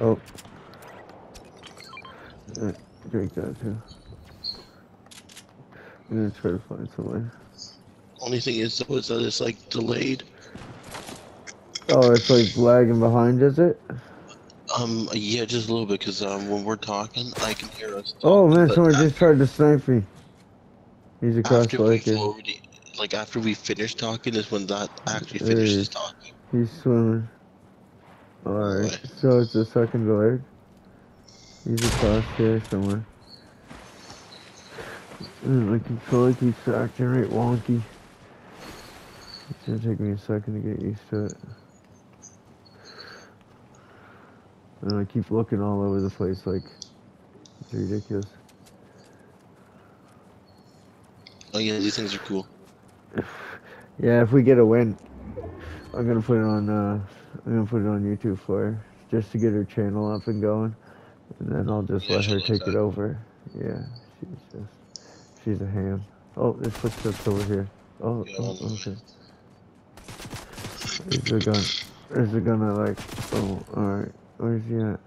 Oh. Uh, drink that too. I'm gonna try to find somewhere. Only thing is though is that it's like delayed. Oh, it's like lagging behind, is it? Um, yeah, just a little bit, cause um, when we're talking, I can hear us. Oh man, someone just tried to snipe me. He's across the lake. already, like after we finish talking, is when that actually finishes is. talking. He's swimming. Alright, so it's the second leg. He's across here somewhere. Mm, my controller keeps acting right wonky. It's gonna take me a second to get used to it. And I keep looking all over the place like it's ridiculous. Oh yeah, these things are cool. Yeah, if we get a win, I'm gonna put it on. Uh, I'm gonna put it on YouTube for her, just to get her channel up and going, and then I'll just Yeah, let her take it over. Yeah, she's just, she's a ham. Oh, there's footsteps over here. Oh, Yeah, oh on the way. okay. There's a gun. There's a gun I like. Oh, alright. Where's he at?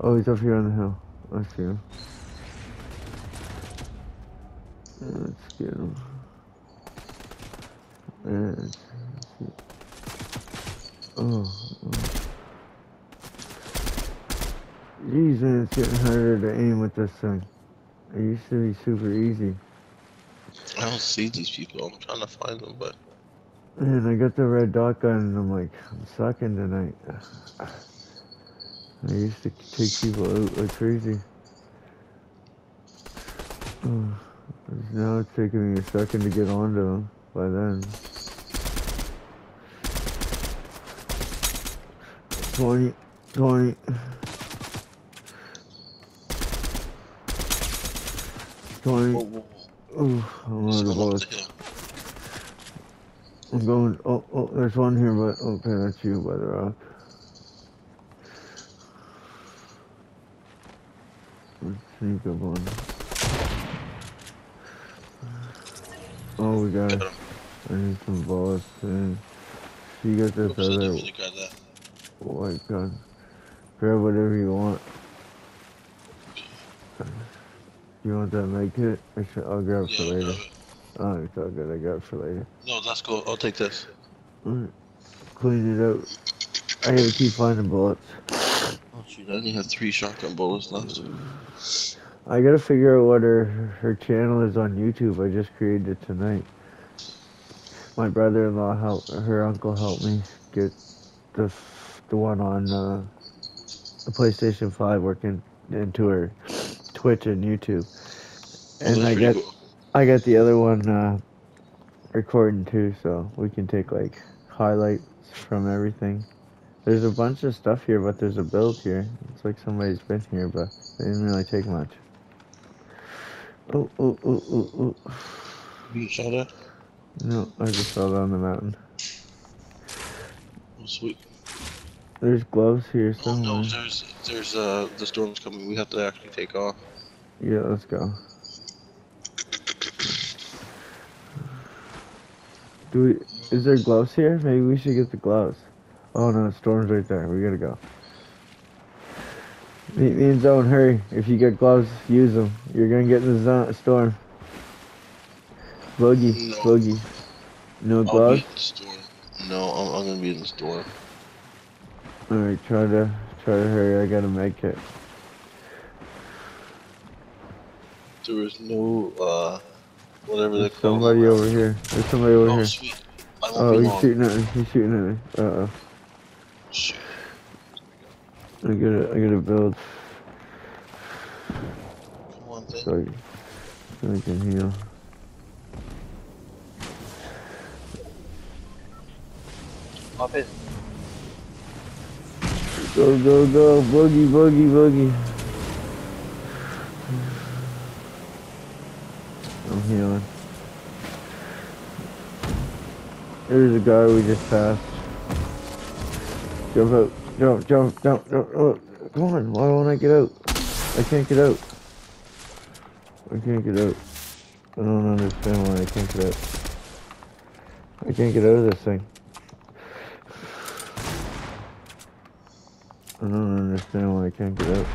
Oh, he's up here on the hill. I see him. Let's get him. And oh. Jeez, man, it's getting harder to aim with this thing. It used to be super easy. I don't see these people. I'm trying to find them, but Man, I got the red dot gun and I'm like, I'm sucking tonight. I used to take people out like crazy. Oh, now it's taking me a second to get onto them by then. 20, 20. 20. whoa, whoa, whoa. Ooh, I'm There's out of someone up bullets. the hill. I'm going. Oh, oh, there's one here, but okay, that's you by the rock. Uh. Let's sneak up on. Oh, we got. Him. I need some bullets. And you got this Oops, other grab white gun. Uh, grab whatever you want. You want that med kit? I should, I'll grab it for later. Oh, it's all good. I got it for later. No, that's cool. I'll take this. Alright. Clean it out. I gotta keep finding bullets. Oh shoot, I only have three shotgun bullets left. I gotta figure out what her her channel is on YouTube. I just created it tonight. My brother-in-law helped. Her uncle helped me get the the one on uh, the PlayStation Five working into her Twitch and YouTube, Oh, and I got cool. I got the other one uh, recording too, so we can take like highlights from everything. There's a bunch of stuff here, but there's a build here. It's like somebody's been here, but they didn't really take much. Oh, oh, oh, oh, oh. You shot at? No, I just fell down the mountain. Oh sweet. There's gloves here Oh no, there's there's uh the storm's coming. We have to actually take off. Yeah, let's go. Do we? Is there gloves here? Maybe we should get the gloves. Oh no, storm's right there. We gotta go. Me, me and Zone, hurry. If you get gloves, use them. You're gonna get in the zone, storm. Boogie, No. boogie. No gloves? in. No, I'm, I'm gonna be in the storm. Alright, try to try to hurry. I gotta make it. There was no uh whatever they There's call somebody over here. There's somebody over Oh here. sweet. I Oh, he's long. shooting at me. He's shooting at me. Uh oh. Shoot. I gotta, I gotta build Come on, thing. so I, so I can heal. Pop it. Go, go, go, boogie, boogie, boogie. I'm healing. There's a guy we just passed. Jump out, jump, jump, jump, jump. Oh, come on, why won't I get out? I can't get out. I can't get out. I don't understand why I can't get out. I can't get out of this thing. I don't understand why I can't get out.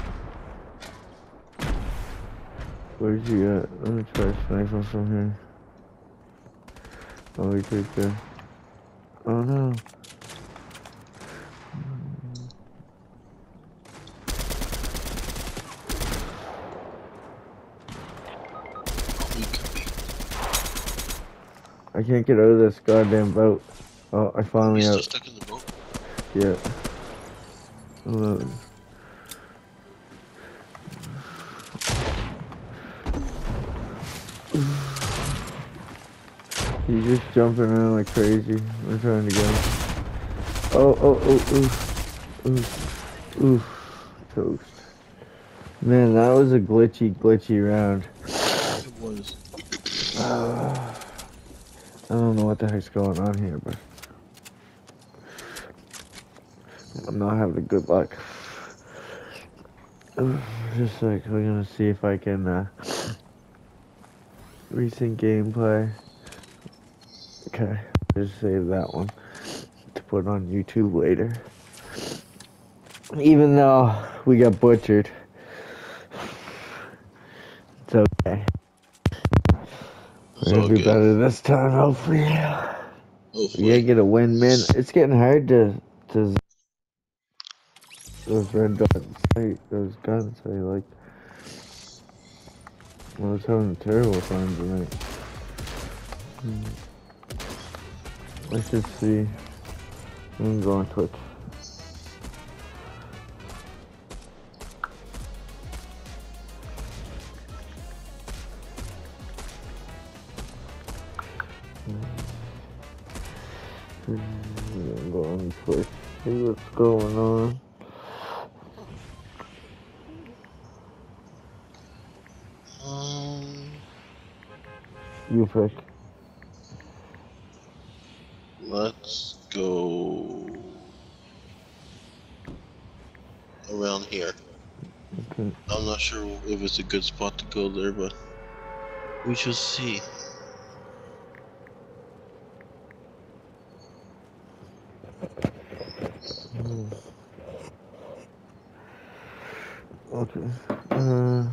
Where's he at? Let me try to snipe him from here. Oh, he's right there. Oh no. He could be. I can't get out of this goddamn boat. Oh, I finally out. stuck in the boat. Yeah. On. He's just jumping around like crazy. We're trying to get him. Oh, oh, oh, oof. Oof. Oof. Toast. Man, that was a glitchy, glitchy round. It was. I don't know what the heck's going on here, but I'm not having good luck. Just like we're gonna see if I can uh, recent gameplay. Okay, just save that one to put on YouTube later. Even though we got butchered, it's okay. It's gonna do good. better this time, hopefully. Hopefully. gotta get a win, man. It's getting hard to to those red dots, sight, those guns. I like. I was having a terrible time tonight. Hmm. Let's just see. I'm going to Twitch. Let's go around here. Okay. I'm not sure if it's a good spot to go there, but we shall see. Hmm. Okay. Uh,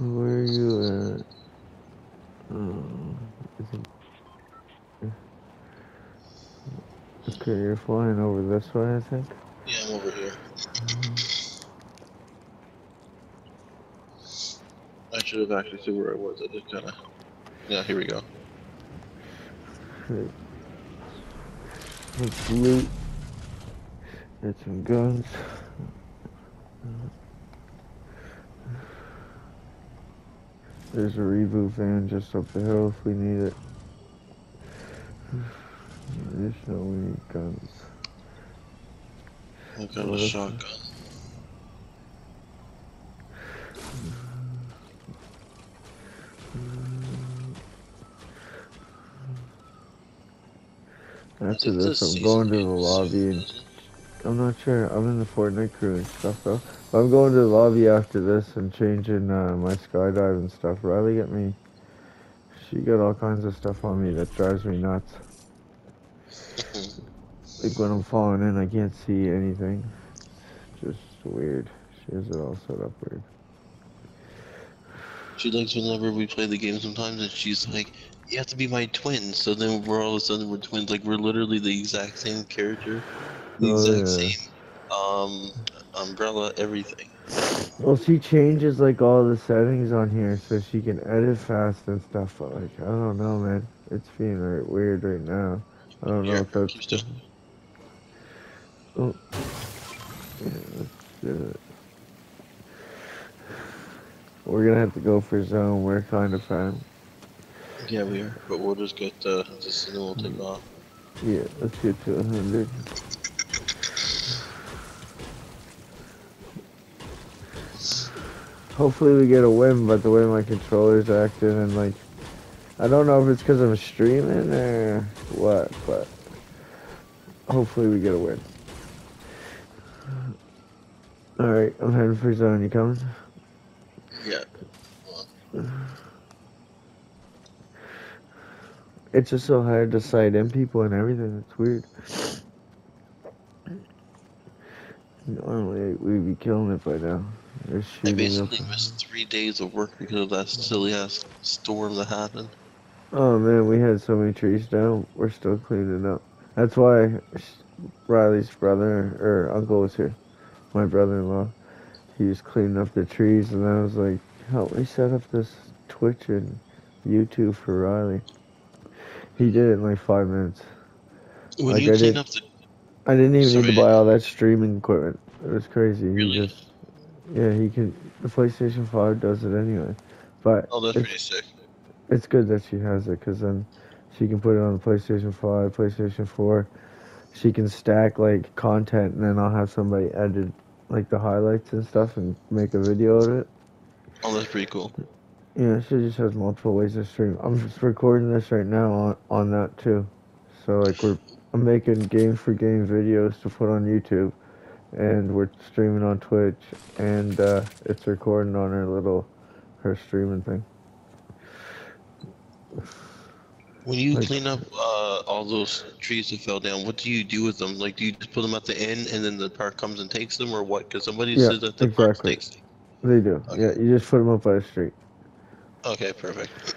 where are you at? Um, is it- You're flying over this way, I think. Yeah, I'm over here. Mm-hmm. I should have actually seen where I was. I just kind of. Yeah, here we go. Let's loot. Get some guns. There's a reboot van just up the hill if we need it. We need guns. I got a shotgun. After this, I'm going to the lobby? I'm not sure. I'm in the Fortnite crew and stuff though. But I'm going to the lobby after this and changing uh, my skydive and stuff. Riley got me. She got all kinds of stuff on me that drives me nuts. Like when I'm falling in, I can't see anything. Just weird. She has it all set up weird. She likes whenever we play the game sometimes, and she's like, "You have to be my twin." So then we're all of a sudden we're twins. Like we're literally the exact same character, the Oh, exact yeah. same um umbrella, everything. Well, she changes like all the settings on here so she can edit fast and stuff. But like, I don't know, man. It's being right weird right now. I don't know if that's. Oh. Yeah, let's do it. We're gonna have to go for zone. We're kind of fine. Yeah, we are. But we'll just get uh, this and then we'll take off. Yeah, let's get to 100. Hopefully we get a win, but the way my controller's acting and like, I don't know if it's because I'm streaming or what, but hopefully we get a win. Alright, I'm heading for zone. You coming? Yeah. It's just so hard to sight in people and everything. It's weird. Normally we'd be killing it by now. I shooting up. basically missed three days of work because of that silly ass storm that happened. Oh man, we had so many trees down. We're still cleaning up. That's why Riley's brother or uncle was here. My brother-in-law. He was cleaning up the trees, and I was like, "Help me set up this Twitch and YouTube for Riley." He did it in like five minutes. When Like you I clean did- up the I didn't even need to buy all that streaming equipment. It was crazy. He just, yeah, he can. The PlayStation Five does it anyway, but oh, that's it's, pretty sick. it's good that she has it because then she can put it on the PlayStation Five, PlayStation Four. She can stack like content, and then I'll have somebody edit like the highlights and stuff and make a video of it. Oh, that's pretty cool. Yeah, she just has multiple ways to stream. I'm just recording this right now on on that too. So like we're I'm making game for game videos to put on YouTube, and we're streaming on Twitch, and uh, it's recording on her little her streaming thing. When you Like- clean up uh, all those trees that fell down, what do you do with them? Like, do you just put them at the end and then the park comes and takes them, or what? Because somebody Yeah, said that the park exactly. takes them. They do. Okay. Yeah, you just put them up by the street. Okay, perfect.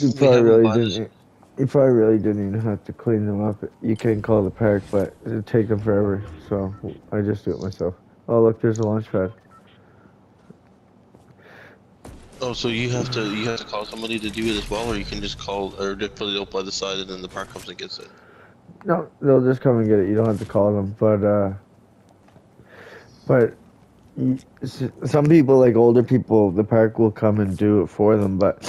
You probably really didn't. You probably really didn't even have to clean them up. You can call the park, but it'd take them forever. So I just do it myself. Oh look, there's a launch pad. Oh, so you have to you have to call somebody to do it as well, or you can just call or just put it up by the side and then the park comes and gets it. No, they'll just come and get it. You don't have to call them. But uh, but some people, like older people, the park will come and do it for them. But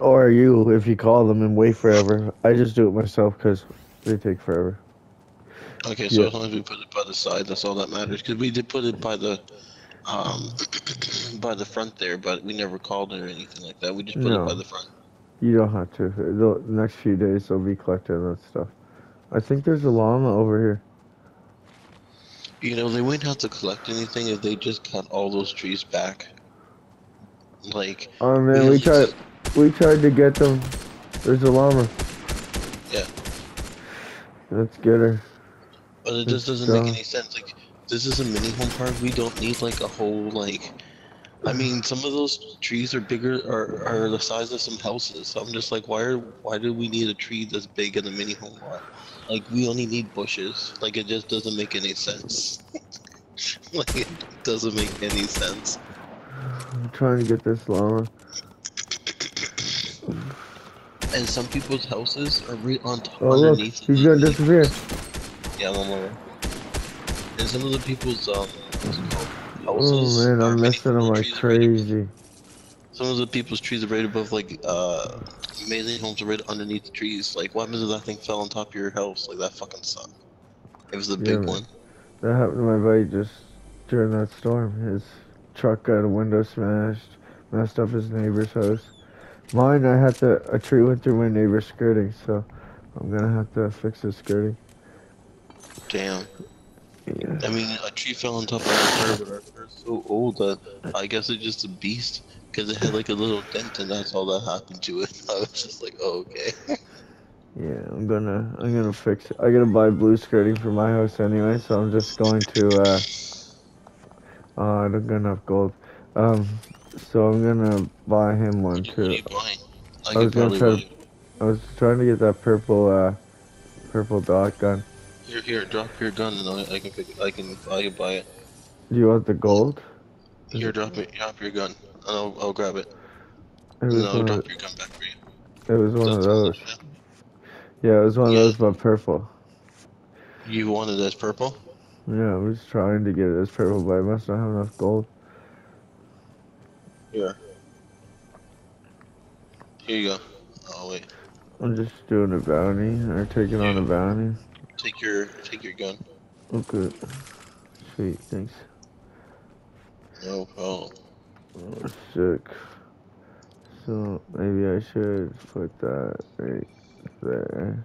or you, if you call them and wait forever, I just do it myself because they take forever. Okay, so Yeah. as long as we put it by the side, that's all that matters. Because we did put it by the um by the front there, but we never called it or anything like that. We just put No. it by the front. You don't have to. The next few days they'll be collecting that stuff. I think there's a llama over here. You know, they wouldn't have to collect anything if they just cut all those trees back. Like, Oh man, we tried. We tried to get them. There's a llama. Yeah. Let's get her. but it just doesn't make uh, any sense. Like, this is a mini home park. We don't need like a whole like. I mean, some of those trees are bigger, are, are the size of some houses. So I'm just like, why are why do we need a tree this big in a mini home park? Like, we only need bushes. Like, it just doesn't make any sense. like, it doesn't make any sense. I'm trying to get this llama. And some people's houses are right on top, Oh look, underneath. he's gonna disappear. Yeah, one more. And some of the people's um? Oh man, I'm many missing him like trees are right- crazy. Some of the people's trees are right above, like, uh, amazing homes are right underneath the trees. Like, what happens if that thing fell on top of your house? Like, that fucking sucked. It was a Yeah, big man. one. That happened to my buddy just during that storm. His truck got a window smashed, messed up his neighbor's house. Mine, I had to, a tree went through my neighbor's skirting, so I'm gonna have to fix his skirting. Damn. Yeah. I mean, a tree fell on top of our car, but our car's so old that I guess it's just a beast. Because it had like a little dent, and that's all that happened to it. I was just like, oh, okay. Yeah, I'm gonna, I'm gonna fix it. I gotta buy blue skirting for my house anyway, so I'm just going to, uh, uh, I don't got enough gold. Um, so I'm gonna buy him one too. I, I was gonna try to- I was trying to get that purple, uh, purple dot gun. Here, here, drop your gun, and I, I can pick. I can. I can buy it. Do you want the gold? Here, drop it. Drop your gun, and I'll, I'll grab it. It was And I'll one drop of, your gun back for you. it was one of That's all those. Yeah, it was one of those, but purple. You wanted as purple? Yeah, I was trying to get it as purple, but I must not have enough gold. Here. Here you go. Oh wait. I'm just doing a bounty, or taking on a bounty. Take your take your gun. Oh, okay. Sweet, thanks. No problem. Oh, sick. So, maybe I should put that right there.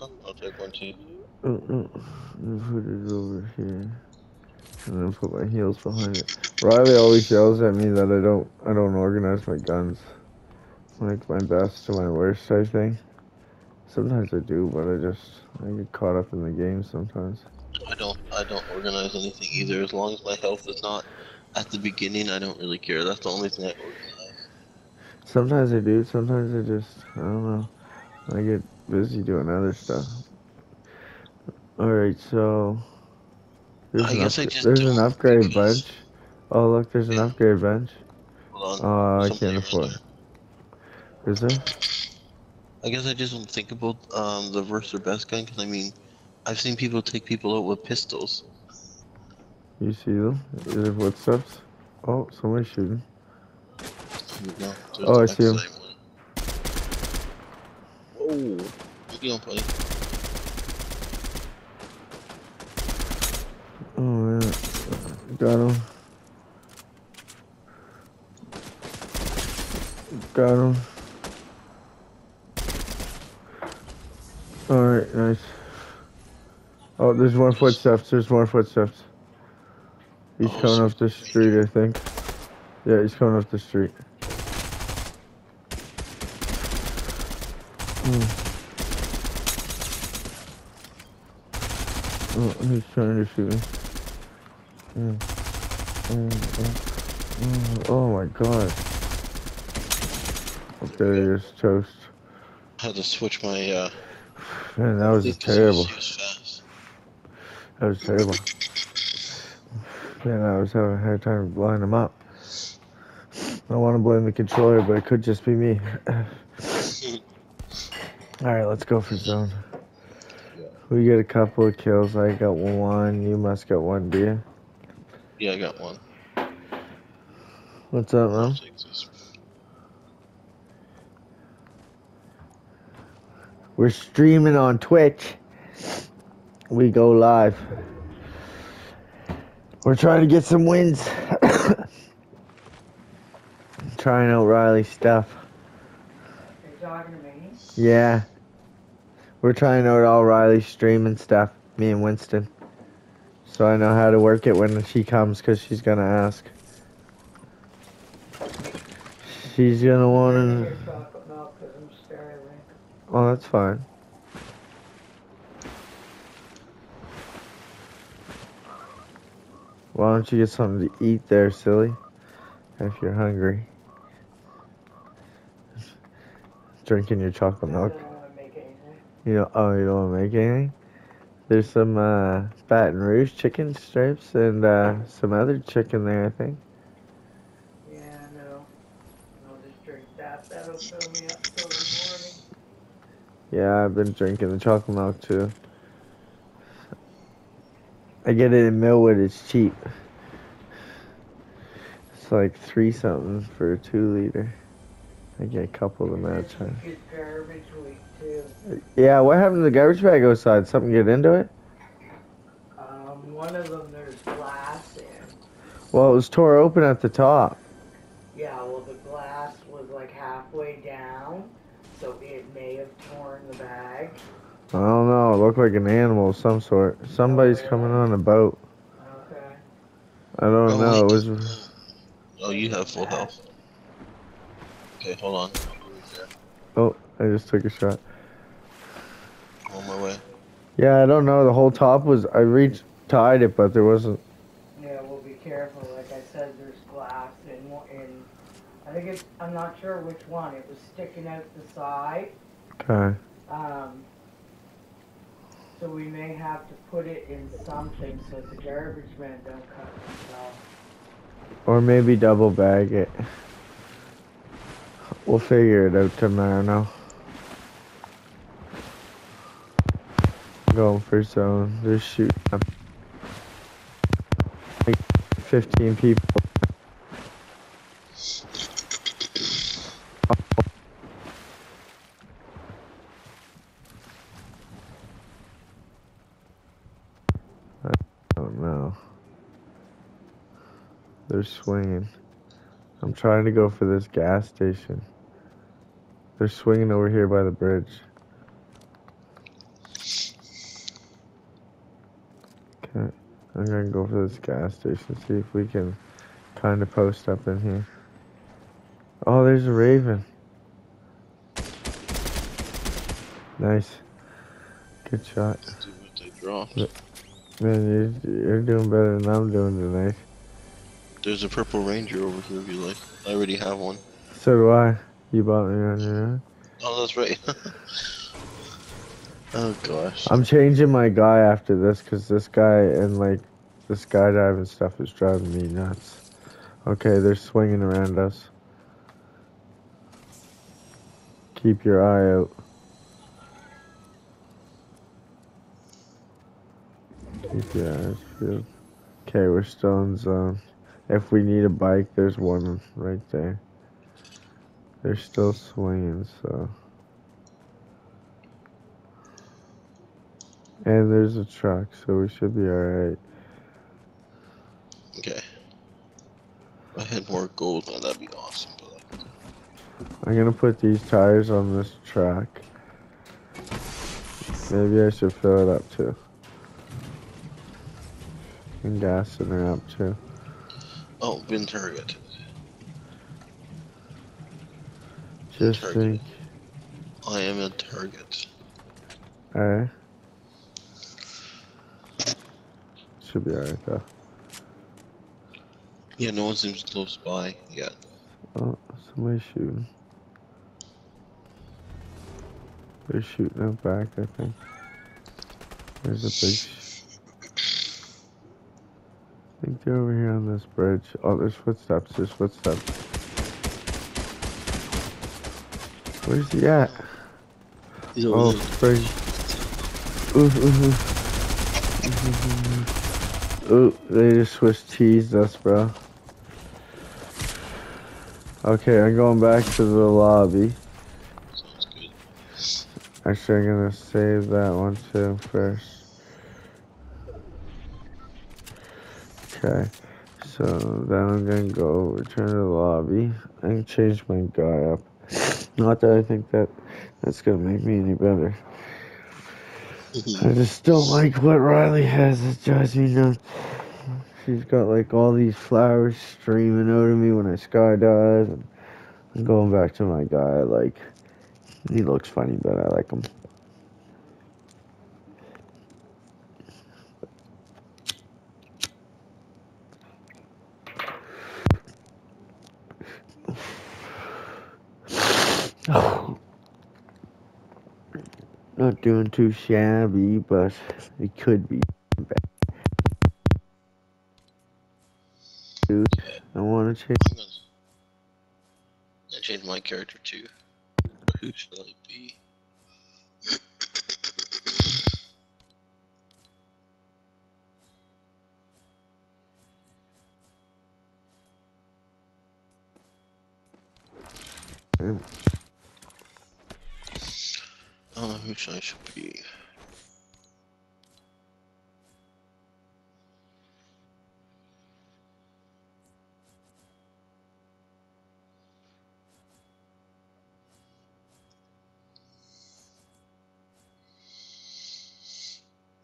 Oh, I'll take one too. Oh, oh. Put it over here. And then put my heels behind it. Riley always yells at me that I don't I don't organize my guns. Like my best to my worst type thing. Sometimes I do, but I just I get caught up in the game sometimes. I don't I don't organize anything either. As long as my health is not at the beginning, I don't really care. That's the only thing I organize. Sometimes I do, sometimes I just, I don't know. I get busy doing other stuff. Alright, so. There's, I an, guess I just there's an upgrade bench. Oh, look, there's an Yeah. upgrade bench. Hold on. Oh, I can't afford there. Is there? I guess I just don't think about um, the worst or best gun because I mean, I've seen people take people out with pistols. You see them? Is there footsteps? Oh, somebody's shooting. Here we go. There's Oh, I see him. one. What you doing, buddy? Oh, man. Got him. Got him. Alright, nice. Oh, there's more footsteps. There's more footsteps. He's Oh, coming up the street, I think. Yeah, he's coming up the street. Hmm. Oh, he's trying to shoot me. Mm. Mm, mm, mm. Oh my god. Okay, he is toast. I had to switch my. Uh, Man, that was terrible. He was fast. That was terrible. Man, I was having a hard time lining them up. I don't want to blame the controller, but it could just be me. Alright, let's go for zone. We get a couple of kills. I got one. You must got one, do you? Yeah, I got one. What's up, man? take this. We're streaming on Twitch. We go live. We're trying to get some wins. trying out Riley stuff. Are talking to me? Yeah. We're trying out all Riley's streaming stuff, me and Winston. So I know how to work it when she comes because she's going to ask. She's going to want to. Your chocolate milk 'cause I'm starving. Oh, that's fine. Why don't you get something to eat there, silly? If you're hungry. Drinking your chocolate milk. don't want to make anything. You don't, oh, you don't want to make anything? There's some uh, Baton Rouge chicken strips and uh, some other chicken there, I think. Yeah, no. I'll just drink that. That'll fill me up till the morning. Yeah, I've been drinking the chocolate milk too. I get it in Millwood, it's cheap. It's like three something for a two liter. I get a couple of them at a time. Good garbage week too. Yeah, what happened to the garbage bag outside? Something get into it? Um, one of them there's glass in. Well, it was tore open at the top. Yeah, well the glass was like halfway down, so it may have torn the bag. I don't know. It looked like an animal of some sort. Somebody's coming on a boat. Okay. I don't Oh, know. It was. Oh, you have full health. Okay, hold on. I'll be right there. Oh, I just took a shot. I'm on my way. Yeah, I don't know. The whole top was. I reached, tied it, but there wasn't. Yeah, we'll be careful. Like I said, there's glass and one- in. I think it's. I'm not sure which one. It was sticking out the side. Okay. Um. So we may have to put it in something so the garbage men don't cut themselves. Or maybe double bag it. We'll figure it out tomorrow now. Going for zone. They're shooting up. Like 15 people. I don't know. They're swinging. I'm trying to go for this gas station. They're swinging over here by the bridge. Okay, I'm gonna go for this gas station, see if we can kind of post up in here. Oh, there's a raven. Nice. Good shot. See what they drop. Man, you're, you're doing better than I'm doing tonight. There's a purple ranger over here if you like. I already have one. So do I. You bought me on your own. Oh, that's right. oh gosh. I'm changing my guy after this because this guy and like the skydiving stuff is driving me nuts. Okay, they're swinging around us. Keep your eye out. Keep your eyes peeled. Okay, we're still in zone. If we need a bike, there's one right there. They're still swinging, so. And there's a truck, so we should be alright. Okay. If I had more gold, man, that'd be awesome. But I'm gonna put these tires on this track. Maybe I should fill it up too. And gas in her up too. Oh, been target. Just Target. think, I am a target. alright. Should be alright though. Yeah, no one seems close by yet. Oh, somebody's shooting. They're shooting out back, I think. There's a big. Think they're over here on this bridge. Oh, there's footsteps. There's footsteps. Where's he at? He's over Oh, there. Ooh, ooh, ooh. Ooh, they just Swiss cheesed us, bro. Okay, I'm going back to the lobby. Actually, I'm gonna save that one too first. Okay, so then I'm gonna go return to the lobby and change my guy up. Not that I think that that's gonna make me any better. I just don't like what Riley has. It drives me nuts. She's got like all these flowers streaming out of me when I skydive. I'm going back to my guy. Like, he looks funny, but I like him. Not doing too shabby, but it could be bad. Dude, I want to change. I'm gonna, I changed my character too. Who should I be? I should be?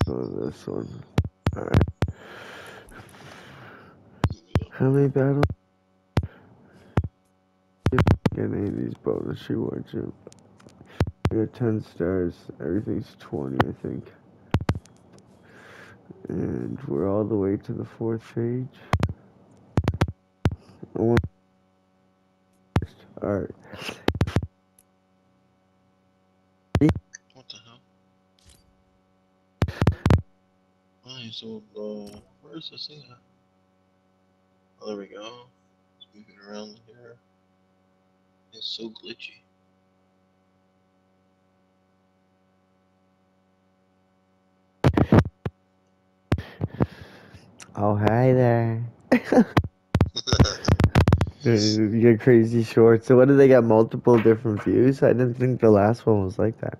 Oh, this one. Alright. How many battles? Get any of these bonus rewards. I got 10 stars. Everything's 20, I think. And we're all the way to the fourth page. Alright. What the hell? Alright, so, uh, where's this thing at? Oh, there we go. It's moving around here. It's so glitchy. Oh, hi there. You get crazy short. So, what do they got? Multiple different views? I didn't think the last one was like that.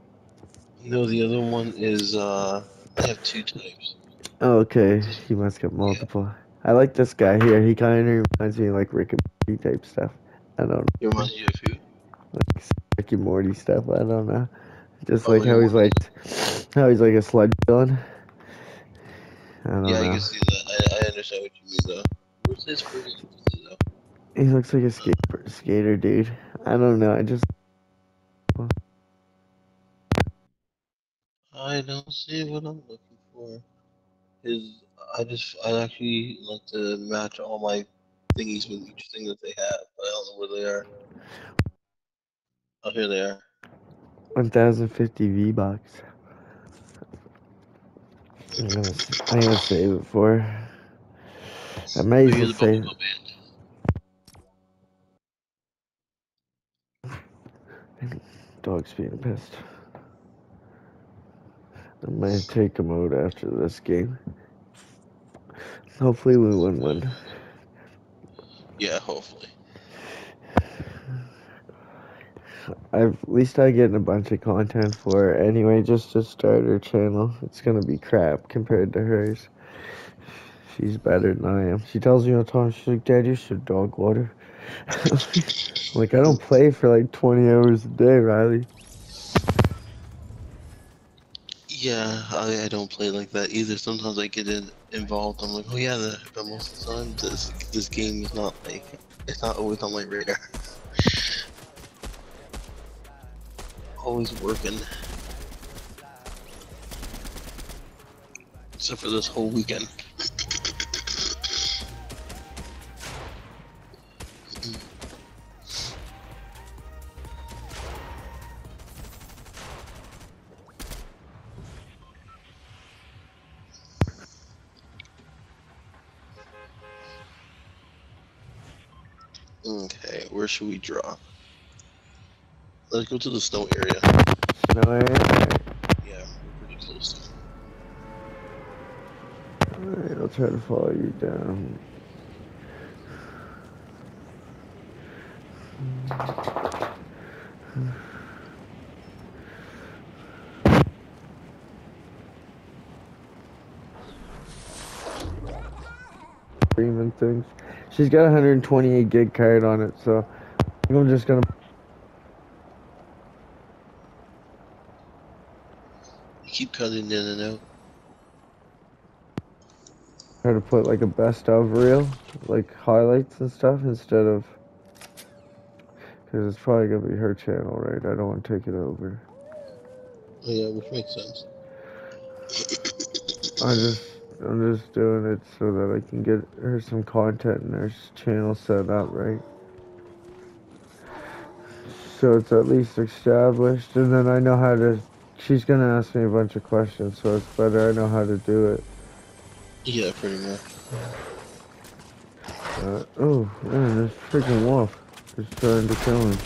no, the other one is, uh, I have two types. Oh, okay. He must get multiple. I like this guy here. He kind of reminds me of like Rick and Morty type stuff. I don't know. It reminds you of who? Like Rick and Morty stuff. I don't know. Just Oh, like how he's like, how he's like a sludge villain. I don't Yeah, I can see that. I, I understand what you mean, though. His first though? He looks like a skater, skater dude. I don't know. I just I don't see what I'm looking for. His, I just, I actually like to match all my thingies with each thing that they have, but I don't know where they are. Oh, here they are. 1050 V bucks. I'm gonna, I'm gonna save it for. I you're the save. Dog's being pissed. I might take him out after this game. Hopefully we win one. Yeah, hopefully. I've, at least I get a bunch of content for her anyway, just to start her channel. It's gonna be crap compared to hers. She's better than I am. She tells me all the time, she's like, Dad, you should dog water. like, I don't play for like 20 hours a day, Riley. Yeah, I, I don't play like that either. Sometimes I get in, involved. I'm like, oh yeah, the, but most of the time this this game is not like it's not always on my radar. always working. Except for this whole weekend. Okay, where should we draw? Let's go to the snow area. No, I ain't. Yeah, we're pretty close. Alright, I'll try to follow you down. Screaming things. She's got a 128 gig card on it, so I think I'm just gonna keep cutting in and out. try to put like a best of reel, like highlights and stuff instead of. Because it's probably gonna be her channel, right? I don't want to take it over. Oh, yeah, which makes sense. I just, I'm just doing it so that I can get her some content and her channel set up, right? So it's at least established, and then I know how to. She's gonna ask me a bunch of questions, so it's better I know how to do it. Yeah, pretty much. Uh, oh, man, this freaking wolf is trying to kill me.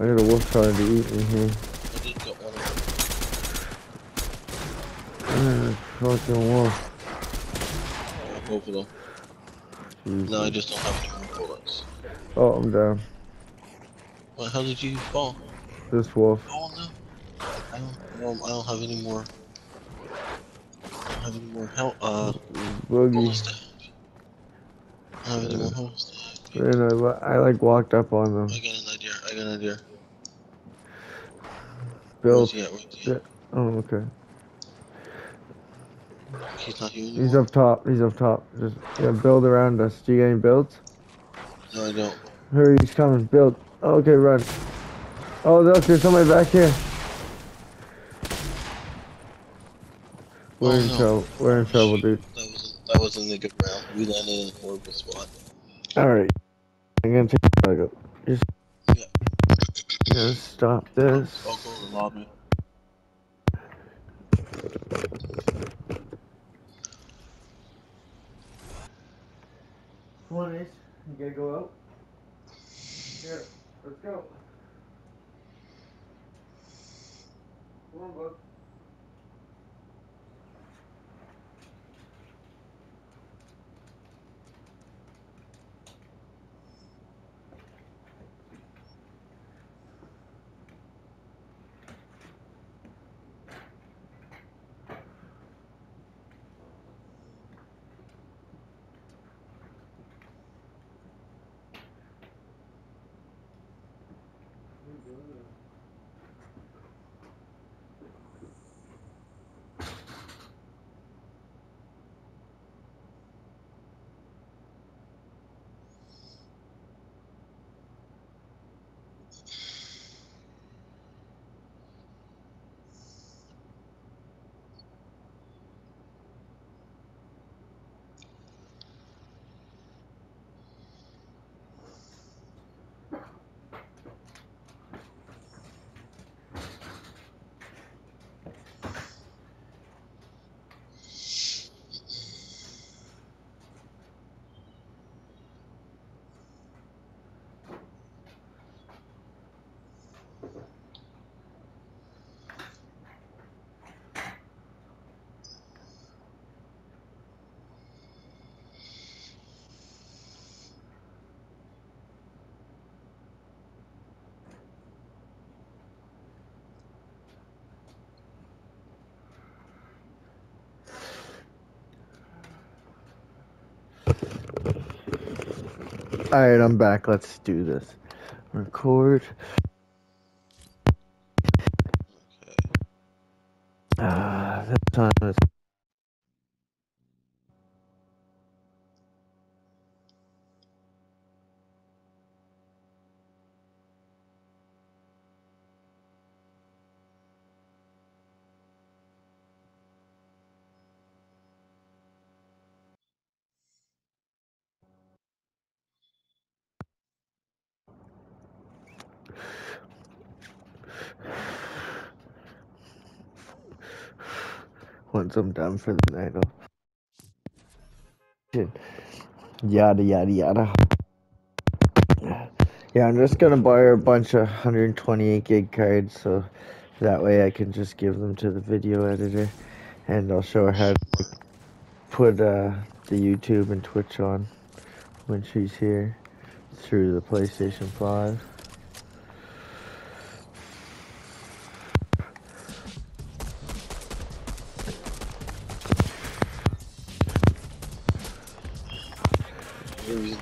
I got a wolf trying to eat me here. I did got one of Man, fucking wolf. Oh, both of them. Jesus. No, I just don't have any more bullets. Oh, I'm down. What, how did you fall? This wolf. Oh no. I don't, um, I don't have any more. I don't have any more help. Uh, Boogie. I don't have any more damage. Man, I, li- I like walked up on them. I got an idea. I got an idea. Bill. Where's he at? Where's he at? Oh, okay. He's not here He's up top. He's up top. Just yeah, build around us. Do you get any builds? No, I don't. Hurry, he's coming. Build. Okay, run. Oh, look, there's somebody back here. We're Oh, in no. trouble. We're in trouble, dude. That wasn't. That wasn't a good round. We landed in a horrible spot. All right. I'm gonna take the bug up. Just. Yeah. Gonna stop this. I'll go in the lobby. Come on, Ace. You gotta go out. Here, let's go. Come Alright, I'm back. Let's do this. Record. Okay. Ah, this time is. I'm for the night, I'll. Yada yada yada. Yeah, I'm just gonna buy a bunch of 128 gig cards so that way I can just give them to the video editor and I'll show her how to put uh, the YouTube and Twitch on when she's here through the PlayStation 5.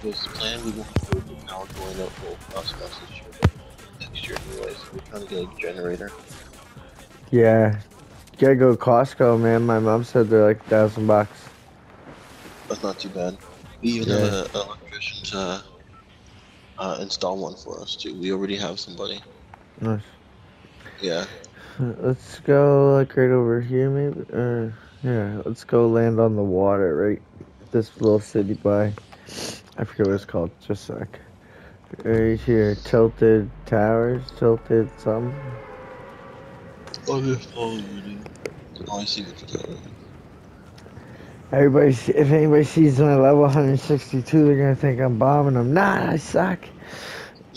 Goes. We won't have to now going out full cross message next year anyways. We're trying to get a generator. Yeah, gotta go Costco, man. My mom said they're like a thousand bucks. That's not too bad. We even Yeah. have an electrician to uh, install one for us too. We already have somebody. Nice. Yeah. Let's go like right over here, maybe. Or yeah, let's go land on the water, right? This little city by. I forget what it's called. Just a sec. Right here, tilted towers, tilted something. Oh, yeah. Oh. Oh, I see what you're doing. Everybody, if anybody sees my level 162, they're gonna think I'm bombing them. Nah, I suck.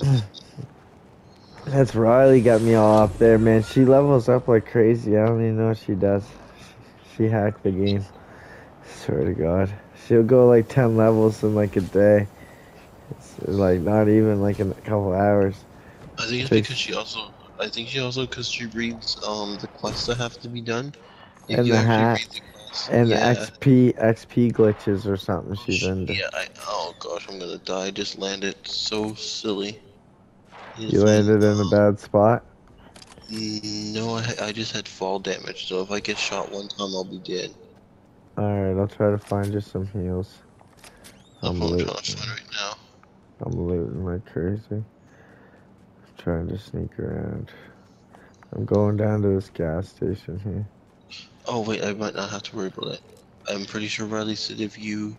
That's Riley got me all up there, man. She levels up like crazy. I don't even know what she does. She hacked the game. Swear to God, she'll go like 10 levels in like a day. It's like not even like in a couple hours. I think it's because she also. I think she also because she reads um the quests that have to be done. If And the hat, read the quests- And the yeah. XP XP glitches or something she's into. Yeah, I, oh gosh, I'm gonna die. I just landed so silly. Just You landed in a bad spot. Mm, No, I, I just had fall damage, so if I get shot one time, I'll be dead. Alright, I'll try to find you some heals. I'm I'm looting. right now. I'm looting like crazy. Trying to sneak around. I'm going down to this gas station here. Oh wait, I might not have to worry about it. I'm pretty sure Riley said if you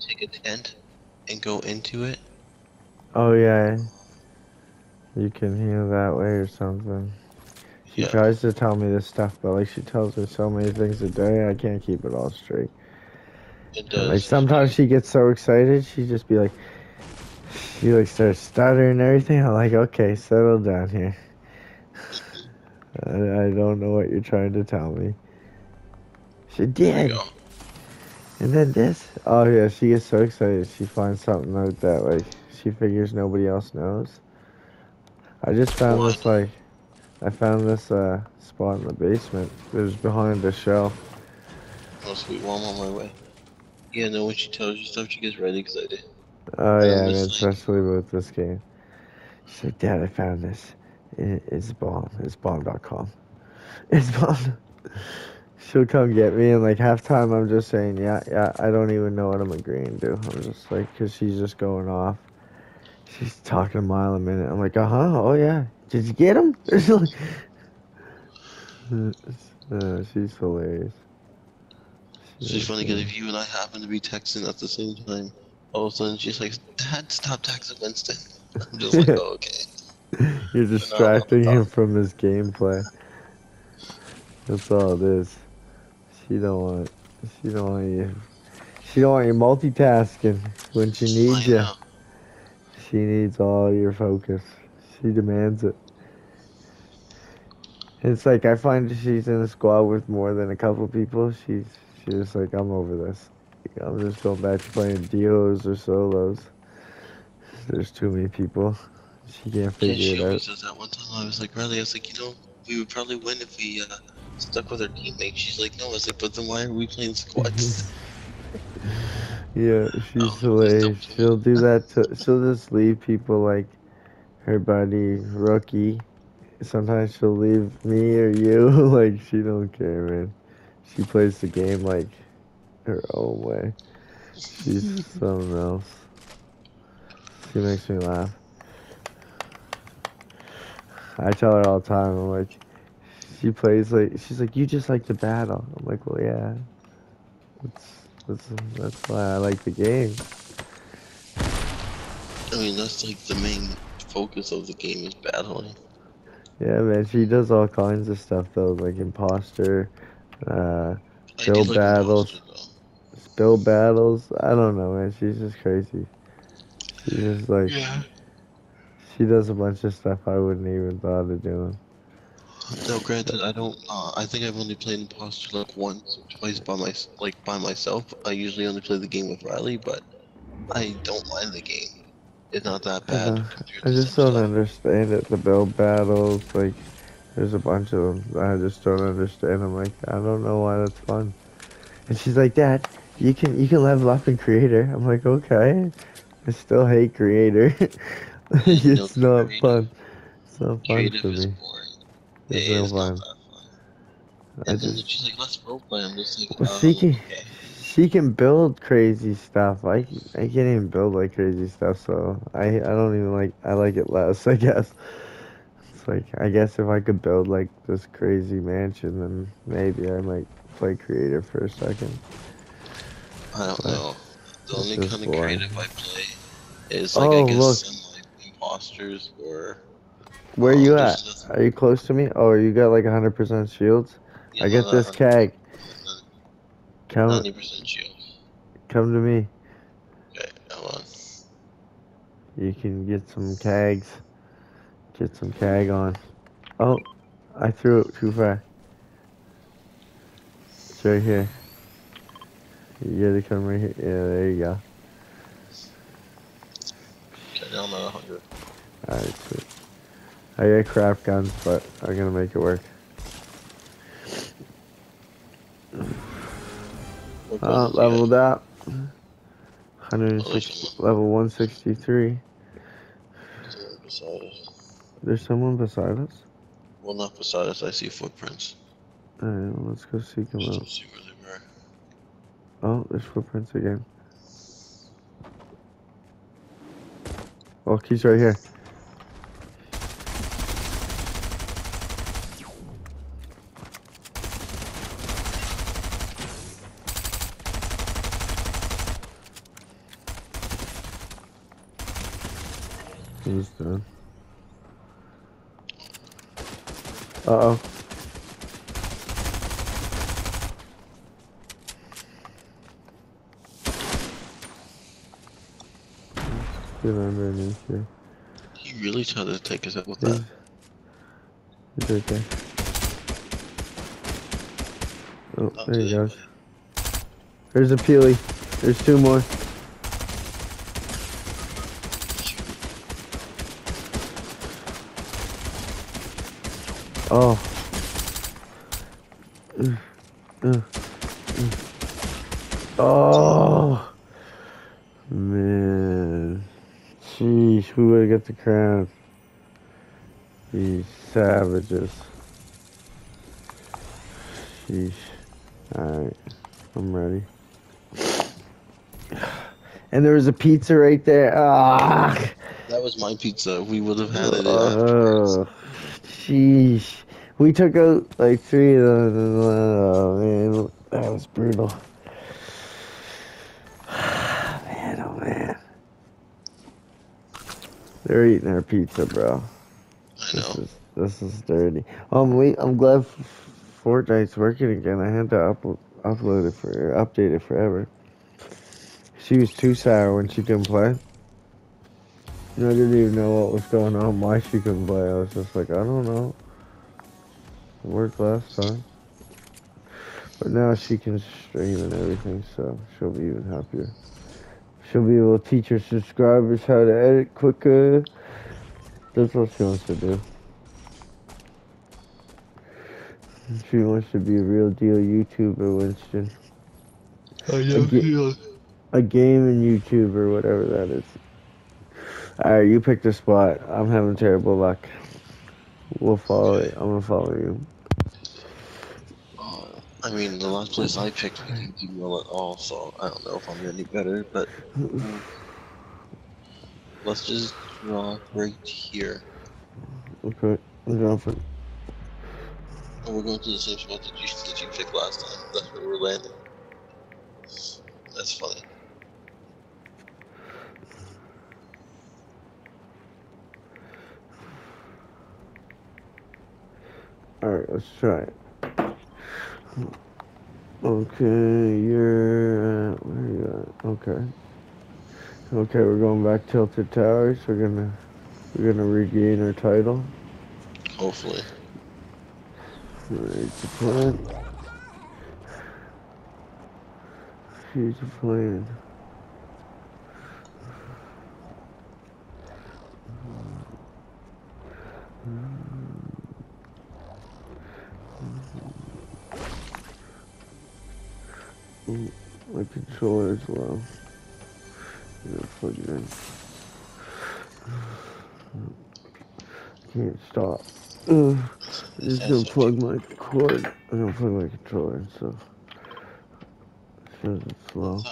take a tent and go into it, Oh yeah. You can heal that way or something. She Yeah. tries to tell me this stuff, but like she tells me so many things a day, I can't keep it all straight. it And, does. Like sometimes she gets so excited, she just be like, she like starts stuttering and everything. I'm like, okay, settle down here. I, I don't know what you're trying to tell me. She did. And then this. Oh yeah, she gets so excited. She finds something out that like she figures nobody else knows. I just found this like, I found this uh spot in the basement. It was behind the shelf. Oh sweet, well I'm on my way. Yeah, no, when she tells you stuff, she gets really excited. Oh Yeah, yeah, and like- especially with this game. She's like, Dad, I found this. It, it's bomb. It's bomb.com. It's bomb. She'll come get me, and like half time, I'm just saying, yeah, yeah. I don't even know what I'm agreeing to. I'm just like, cause she's just going off. She's talking a mile a minute. I'm like, uh huh. Oh yeah. Did you get him? It's uh, she's hilarious. It's just funny because if you and I happen to be texting at the same time, all of a sudden she's like, Dad, stop texting Winston. I'm just like, oh, okay. You're distracting him from his gameplay. That's all it is. She don't want. She don't want you. She don't want you multitasking when she needs you. She needs all your focus. She demands it. It's like I find she's in a squad with more than a couple people. She's she's just like I'm over this. I'm just going back to playing duos or solos. There's too many people. She can't Yeah, figure she it out. does that one time. I was like, Riley, I was like, you know, we would probably win if we uh, stuck with our teammates. She's like, no. I was like, but then why are we playing squads? Yeah, she's Oh, hilarious. She'll do that to. She'll just leave people like her buddy Rookie. Sometimes she'll leave me or you. like she don't care, man. She plays the game like her own way. She's something else. She makes me laugh. I tell her all the time. I'm like, she plays like she's like, you just like to battle. I'm like, well, yeah. That's that's that's why I like the game. I mean, that's like the main focus of the game is battling. Yeah, man, she does all kinds of stuff though, like imposter, uh, Build like battles. Imposter, spill battles. I don't know, man. She's just crazy. She's just like Yeah. she does a bunch of stuff I wouldn't even thought of doing. No, granted, I don't. Uh, I think I've only played Imposter like once or twice by my like by myself. I usually only play the game with Riley, but I don't mind the game. It's not that bad. I just don't stuff. understand it. The build battles, like, there's a bunch of them. I just don't understand. I'm like, I don't know why that's fun. And she's like, Dad, you can you can level up in creator. I'm like, okay. I still hate creator. it's No, not fun. It's not fun Creative for me. It's It no is fun. not that fun. I And just she's like, let's roleplay. I'm just like, Well, oh, she can- okay. She can build crazy stuff. I I can't even build like crazy stuff, so I I don't even like I like it less. I guess it's like I guess if I could build like this crazy mansion, then maybe I might play creative for a second. I don't But know. The only kind of boring. creative I play is like Oh, I guess look. some like imposters or. Where um, you at? Are you close to me? Oh, you got like 100% shields. you I get this keg. Come Ninety percent shield. come to me. Okay, hold on. You can get some kegs. Get some keg on. Oh, I threw it too far. It's right here. You gotta come right here. Yeah, there you go. Okay, now I'm at 100. Alright, sweet. I got crap guns, but I'm gonna make it work. Uh, leveled up. 106, level 163. Someone beside us. There's someone beside us? Well, not beside us. I see footprints. Alright, well, let's go seek them out. see where they were. Oh, there's footprints again. Oh, he's right here. He's done. Uh oh. Get underneath here. He really tried to take us out with He's, that. he's right there. Oh, Oh, there he goes. There's a peely. There's two more. Oh. Oh. Man. Sheesh, who would get the crown? These savages. Sheesh. Alright. I'm ready. And there was a pizza right there. Ah. That was my pizza. We would have had it afterwards. Sheesh. We took out like three of them. Oh, man. That was brutal. Man, oh, man. They're eating our pizza, bro. I This is this is dirty. Um, we I'm glad Fortnite's working again. I had to upload upload it for update it forever. She was too sour when she couldn't play. I didn't even know what was going on, why she couldn't play. I was just like, I don't know. It worked last time. But now she can stream and everything, so she'll be even happier. She'll be able to teach her subscribers how to edit quicker. That's what she wants to do. She wants to be a real deal YouTuber, Winston. Again- feel. a game in YouTube or whatever that is. Alright, you picked a spot. I'm having terrible luck. We'll follow it. I'm gonna follow you. Uh, I mean, the last place I picked, didn't do well at all, so I don't know if I'm any better, but mm, let's just draw right here. Okay, I'm going for And we're going to the same spot that you, that you picked last time. That's where we're landing. That's funny. Alright, let's try it. Okay, you're at, where are you at? Okay. Okay, we're going back Tilted Towers. We're gonna we're gonna regain our title. Hopefully. Alright, the plan. Here's the plan. Stop. Ugh. I'm just gonna plug my cord. I'm gonna plug my controller in so says it's slow.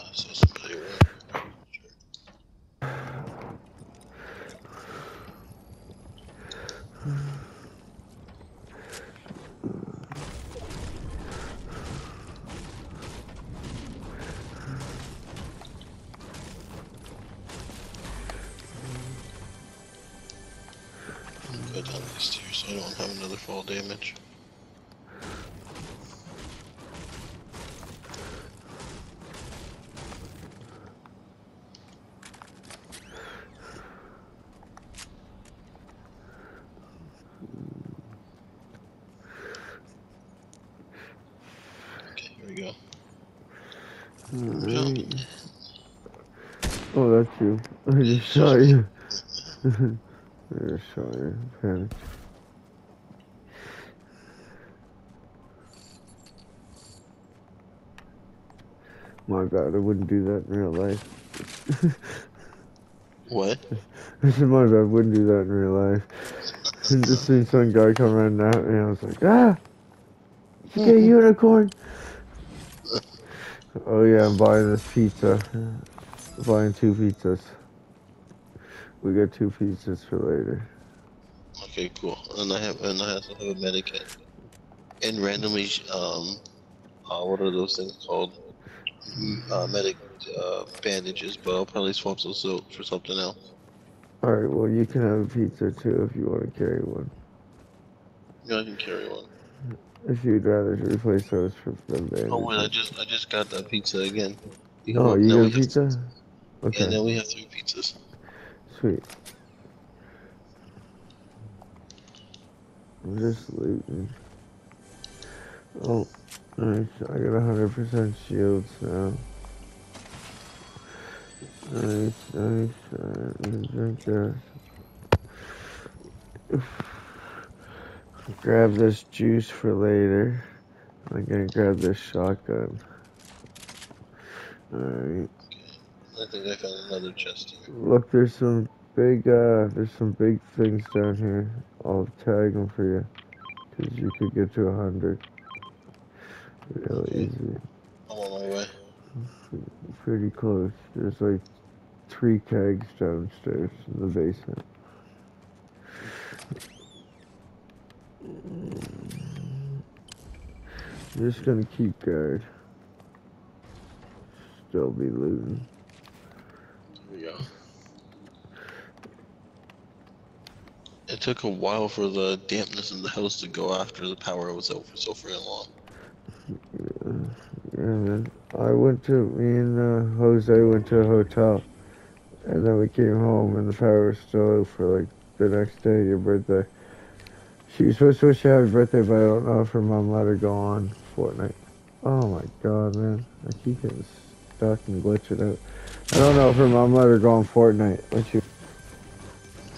Don't have another fall damage. Okay, here we go. Oh, that's you. I just saw you. I just saw you. Panicked. My god, I wouldn't do that in real life. What? I said, my bad, I wouldn't do that in real life. And just seen some guy come running out, and I was like, ah! Get a unicorn! Oh yeah, I'm buying this pizza. buying two pizzas. We got two pizzas for later. Okay, cool. And I have and I also have a medikit. And randomly, um, uh, what are those things called? Uh, medic uh, bandages, but I'll probably swap those out for something else. Alright, well, you can have a pizza too if you want to carry one. Yeah, I can carry one. If you'd rather replace those for them bandages. Oh wait, I just I just got that pizza again. You Oh, you got a we have- pizza? Yeah, Okay, now we have three pizzas. sweet. I'm just looting. Oh, nice. I got a 100% shields now. Nice, nice. Alright, let me drink this. Grab this juice for later. I'm gonna grab this shotgun. Alright. I think I found another chest here. Look, there's some big, uh, there's some big things down here. I'll tag them for you. Cause you could get to a hundred. Real easy. I'm on my way. Pretty close. There's like three kegs downstairs in the basement. I'm just gonna keep guard. Still be looting. Here we go. It took a while for the dampness in the house to go after the power was out for so very long. Yeah, man. I went to me and uh, Jose went to a hotel, and then we came home and the power was still out for like the next day, your birthday. She was supposed to wish you happy birthday, but I don't know if her mom let her go on Fortnite. Oh my god, man! I keep getting stuck and glitching out. I don't know if her mom let her go on Fortnite. Let you?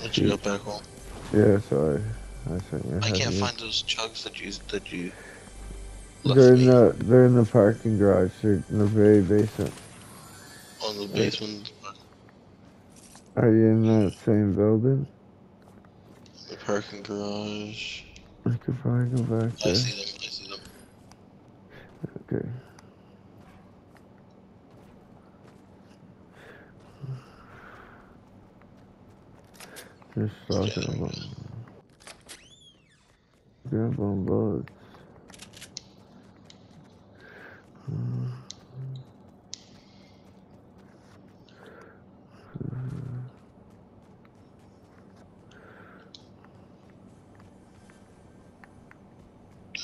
Once you got back home, Yeah, so I, I sent you. a I can't find those chugs that you that you They're in the they're in the parking garage. They're in the very basement. on on the basement, Are you in that same building? the parking garage. I could probably go back I there. see them. I see them. Okay. Just talking Yeah. about. Grab on bullets. Oh,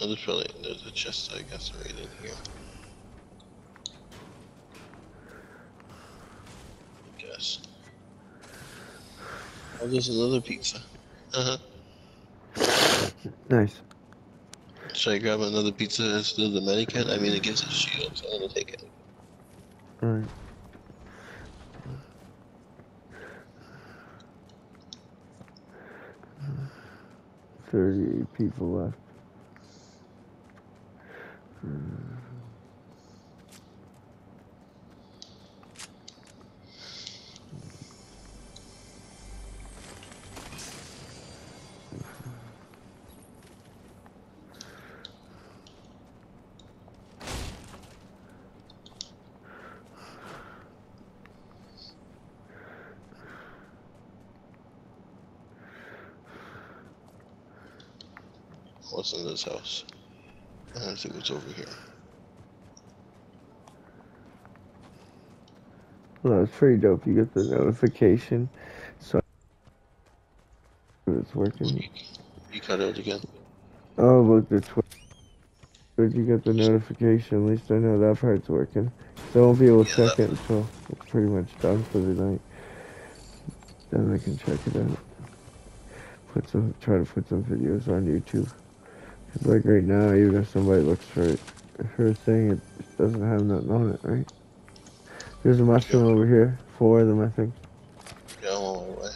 there's probably there's a chest, I guess, right in here. I guess. Oh, there's another pizza. Uh huh. Nice. Should I grab another pizza instead of the medikit? I mean, it gives it shield, so I'm gonna take it. Alright. Thirty people left. In this house? I think what's over here. Well, that's pretty dope. You get the notification, so it's working. You, cut out again. Oh, look, the Twitter. Did you get the notification? At least I know that part's working. So I won't be able to Yeah, check it until it's pretty much done for the night. Then I can check it out. Put some, try to put some videos on YouTube. Like right now, even if somebody looks for it, for a thing, it doesn't have nothing on it, right? There's a mushroom over here. Four of them, I think. Yeah, I'm on my way.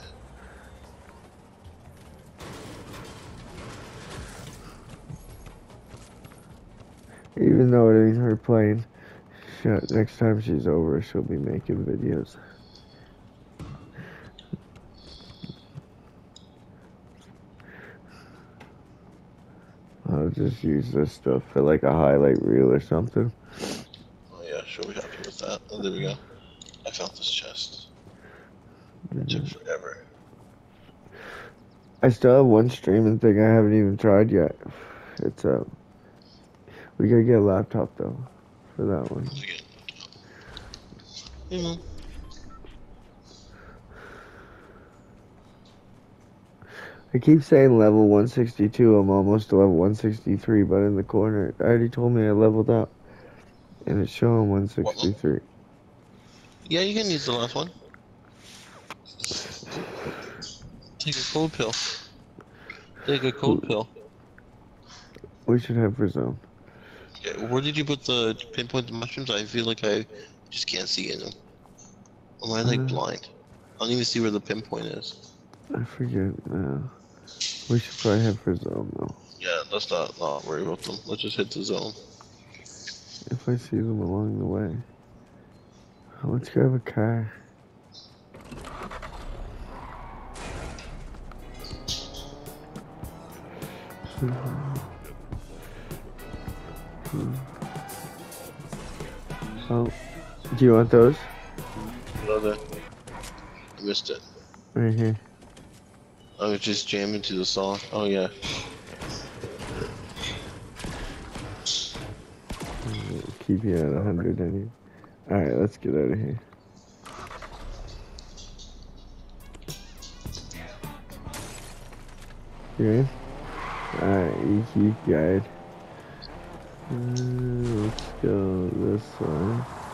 Even though it ain't her plane, next time she's over, she'll be making videos. I'll just use this stuff for like a highlight reel or something. Oh yeah, sure, we happy with that. Oh, there we go. I found this chest. It took forever. I still have one streaming thing I haven't even tried yet. It's uh, we gotta get a laptop though, for that one. Once again. You know, I keep saying level 162. I'm almost to level 163, but in the corner, it already told me I leveled up, and it's showing 163. yeah, you can use the last one. Take a cold pill. Take a cold pill. We should have for zone. Yeah, where did you put the pinpoint the mushrooms? I feel like I just can't see in them. Am I like Uh, blind? I don't even see where the pinpoint is. I forget now. We should probably head for zone though. Yeah, let's not not worry about them. Let's just hit the zone. If I see them along the way. Let's grab a car. Hmm. Oh, do you want those? Another. I missed it. Right here. Was just jamming to the song. Oh yeah. Keep you at 100 anyway. Alright, let's get out of here. You in? Alright, you guide. Uh, let's go this way.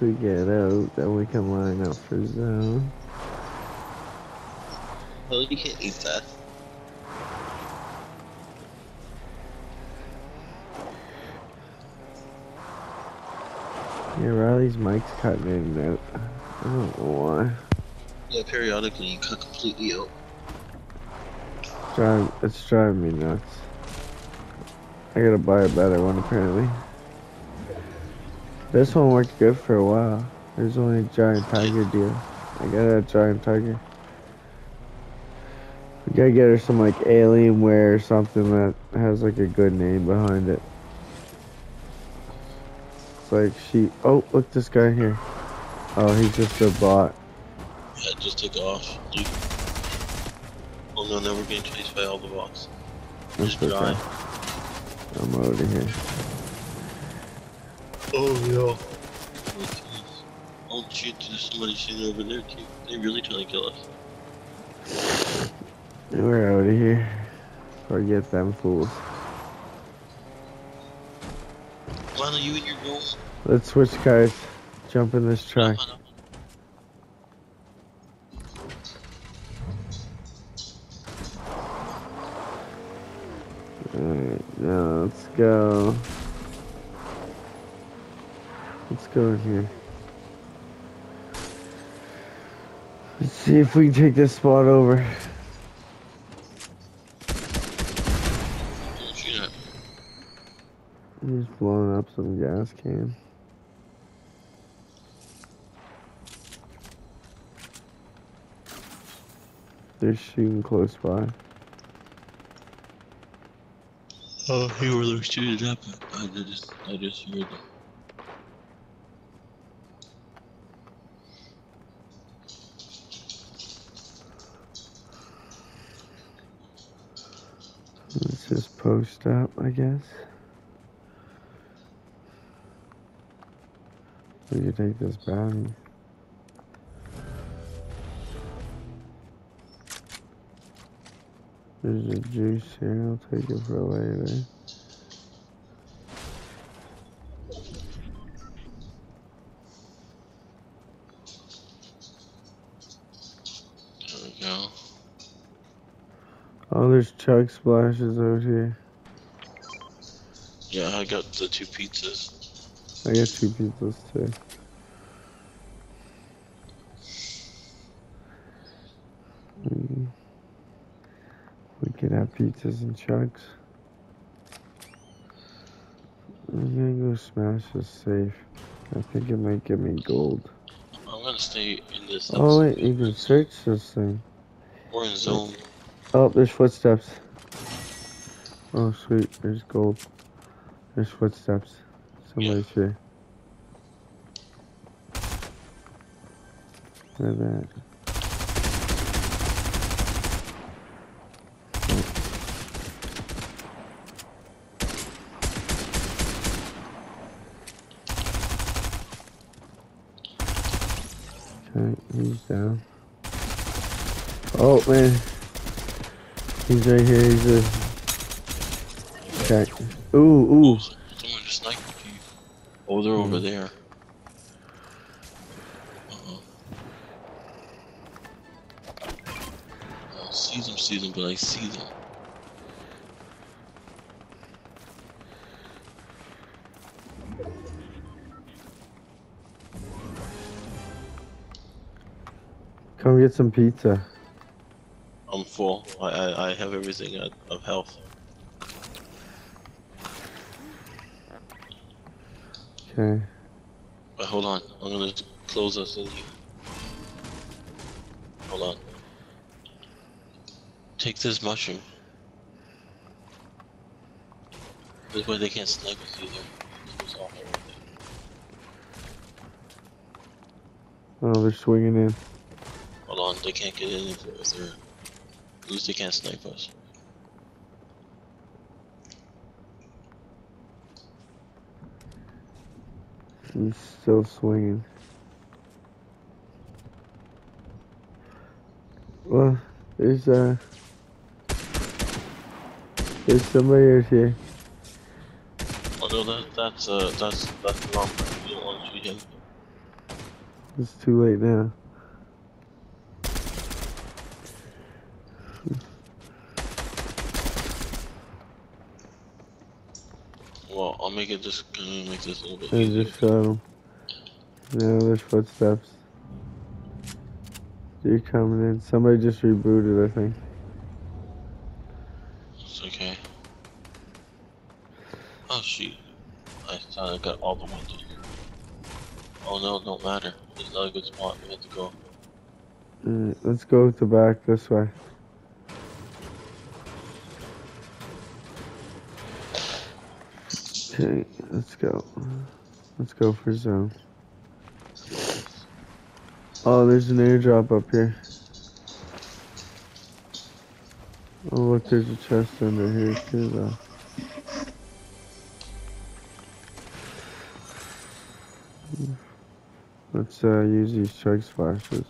Once we get out, then we can line up for zone. Well, you can't eat that. Yeah, Riley's mic's cutting in and out. I don't know why. Yeah, periodically you cut completely out. Drive, it's driving me nuts. I gotta buy a better one apparently. This one worked good for a while. There's only a giant tiger deal. I got a giant tiger. We gotta get her some like Alienware or something that has like a good name behind it. It's like she. Oh, look this guy here. Oh, he's just a bot. Yeah, just take off. You... Oh no, now we're being chased by all the bots. That's Just okay. I'm over here. Oh no. Oh, jeez. shit, there's somebody sitting over there too. They're really trying to kill us. We're out of here. Forget them fools. Lana, you and your goal. Let's switch guys. Jump in this truck. Alright, now let's go. Go here. Let's see if we can take this spot over. He's blowing up some gas can. They're shooting close by. Oh, you were shooting up. I just, I just heard them. Let's just post up, I guess. We could take this bounty. There's a juice here, I'll take it for later. Chug splashes out here. Yeah, I got the two pizzas. I got two pizzas too. Hmm. We, we could have pizzas and chugs. I'm gonna go smash this safe. I think it might give me gold. I'm gonna stay in this. Oh wait, you can search this thing. We're in zone. Oh, there's footsteps. Oh sweet, there's gold. There's footsteps. Somebody's here. Where that? Okay, he's down. Oh man, he's right here. He's a. Okay. Ooh, ooh. Oh, Someone just sniped you. Oh, they're over mm-hmm. there. Uh-oh. I don't see them, see them, but I see them. Come get some pizza. I'm full. I I, I have everything of- of health. Okay. But hold on, I'm gonna close us in here. Hold on. Take this mushroom. This way they can't snipe us either. This was all everything. Oh, they're swinging in. Hold on, they can't get in if they're at least they can't snipe us. He's still swinging. Well, there's uh, there's somebody out here. Oh no, that that's uh that's that's wrong. You don't want to shoot him. It's too late now. Well, I'll make it just kind of make this a little bit I easier. just shot him. Now there's footsteps. You're coming in. Somebody just rebooted, I think. It's okay. Oh shoot. I thought I got all the windows. Here. Oh no, don't matter. It's not a good spot. We have to go. Alright, let's go to back this way. Okay, let's go. Let's go for zone. Oh, there's an airdrop up here. Oh, look, there's a chest under here too, though. Let's uh, use these strike splashes.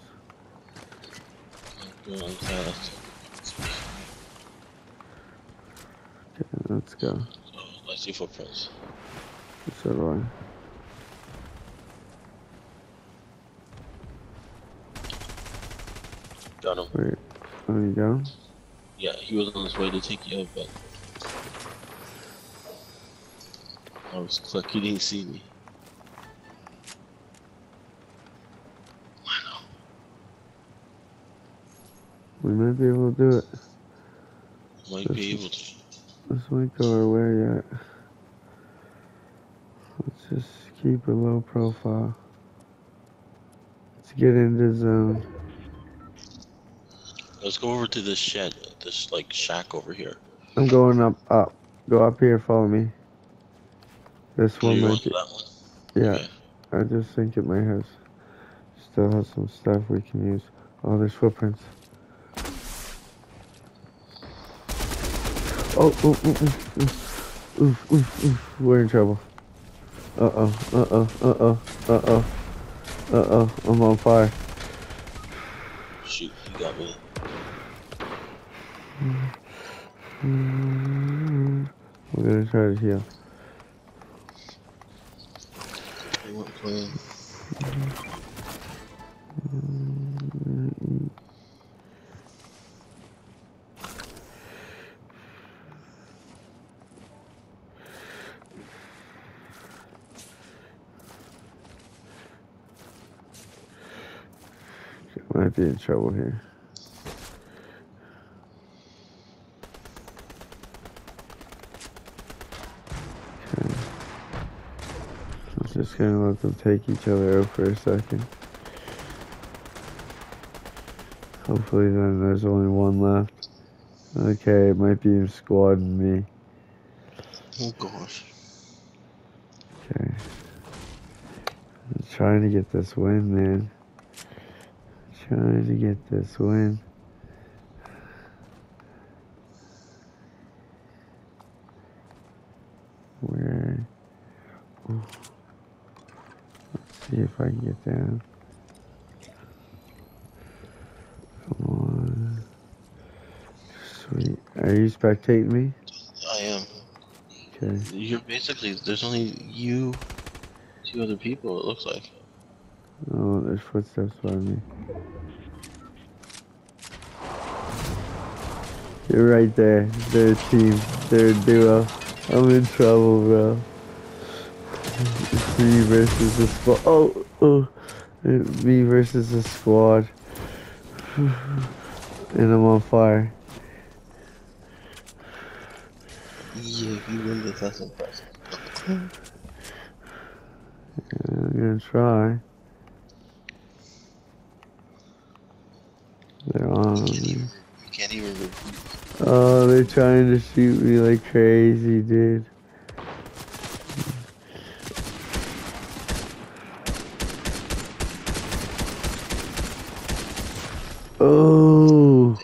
Fast. Okay, let's go. I see footprints. So do I. Got him. Wait, there you go. Yeah, he was on his way to take you out, but I was quick. He didn't see me. Wow. We might be able to do it. Might be able to. This might go our way yet. Let's just keep a low profile. Let's get into zone. Let's go over to this shed, this like shack over here. I'm going up, up. Go up here, follow me. This one might be, that one? yeah, Okay. I just think it might have, still has some stuff we can use. Oh, there's footprints. Oh, oh, oh, oh, oof, oof, oof, oof. We're in trouble. Uh-oh, uh-oh, uh-oh, uh-oh, uh-oh, I'm on fire. Shoot, you got me. We're gonna try to heal. They weren't playing. Mm, Be in trouble here. Okay. I'm just gonna let them take each other out for a second. Hopefully then there's only one left. Okay, it might be him squadding me. Oh gosh. Okay. I'm trying to get this win, man. Trying to get this win. Where? Ooh. Let's see if I can get down. Come on. Sweet. Are you spectating me? I am. Okay. You're basically there's only you, two other people. It looks like. Oh, there's footsteps by me. You're right there. They're a team. They're a duo. I'm in trouble, bro. It's me versus the squad. Oh, oh. Me versus the squad. And I'm on fire. Yeah, if you win this, that's impressive. I'm gonna try. Um, we can't even, we can't even Oh, they're trying to shoot me like crazy, dude. Oh.